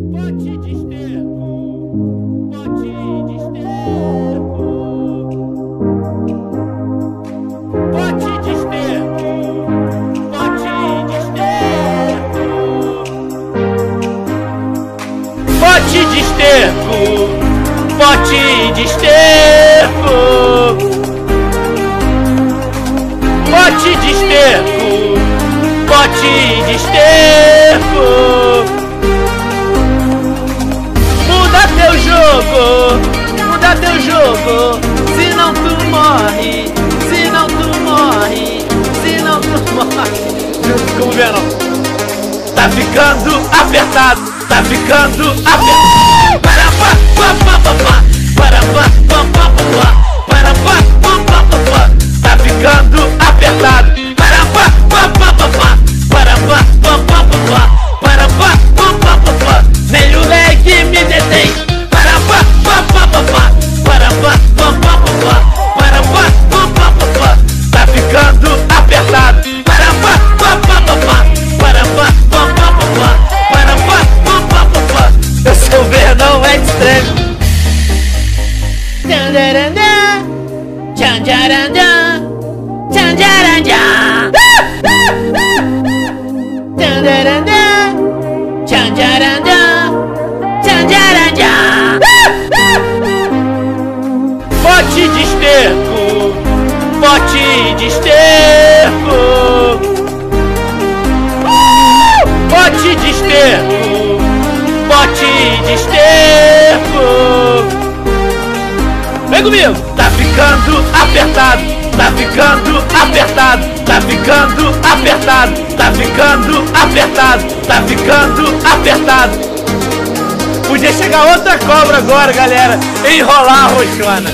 Pote de esterco, pote de esterco. Pote de esterco, pote de esterco. Pote de esterco, pote de esterco. Pote de esterco, pote de esterco. Muda teu jogo. Se não tu morre, se não tu morre, se não tu morre. Junto com o Venom. Tá ficando apertado, tá ficando apertado. Tchanjarandã. Tandarandã, tchanjarandã, tchanjarandã. De esterco, pote de esterco. Pote de esterco, pote de esterco. Vem comigo! Tá ficando apertado, tá ficando apertado, tá ficando apertado, tá ficando apertado, tá ficando apertado. Podia chegar outra cobra agora, galera. Enrolar a roxona.